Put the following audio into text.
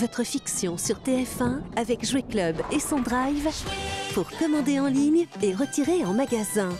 votre fiction sur TF1 avec Jouet Club et son drive pour commander en ligne et retirer en magasin.